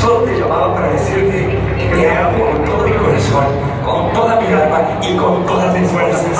Solo te llamaba para decirte que te amo con todo mi corazón, con toda mi alma y con todas mis fuerzas.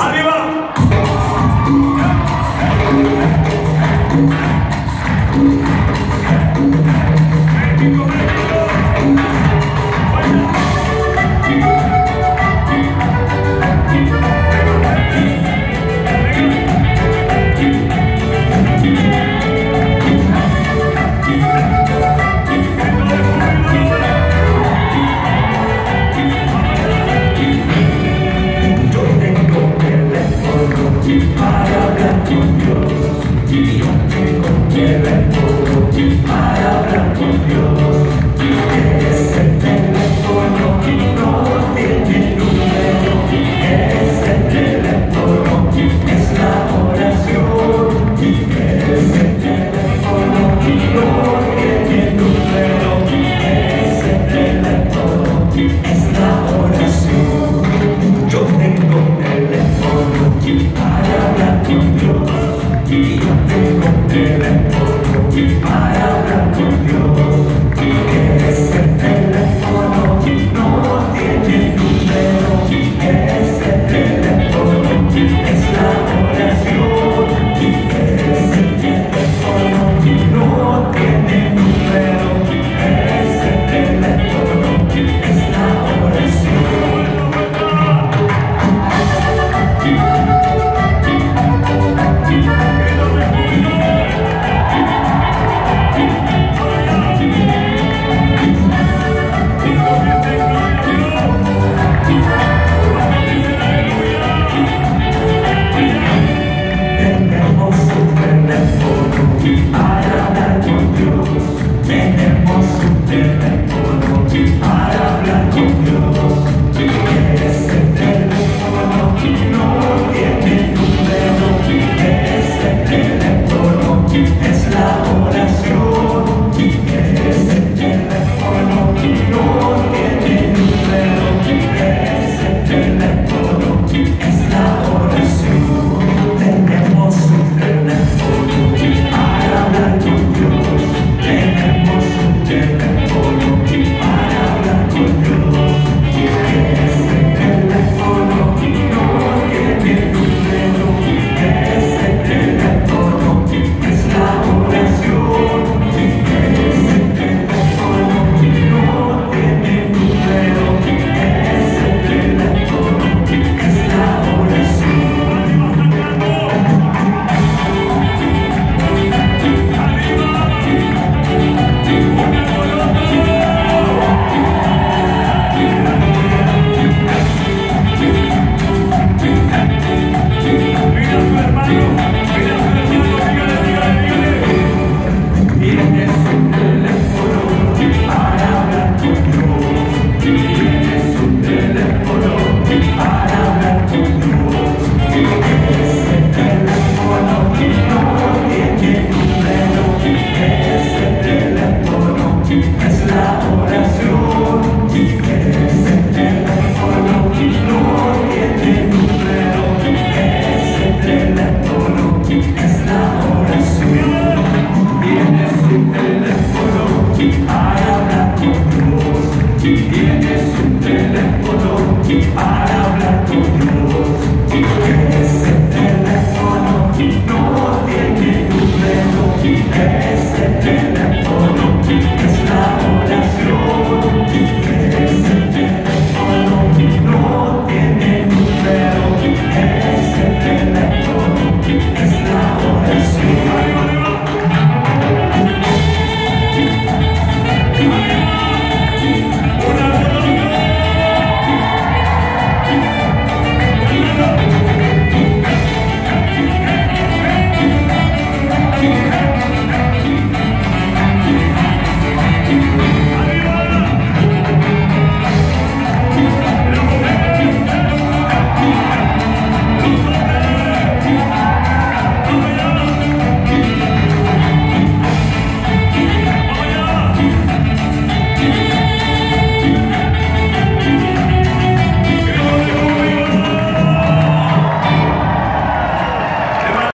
Brasil.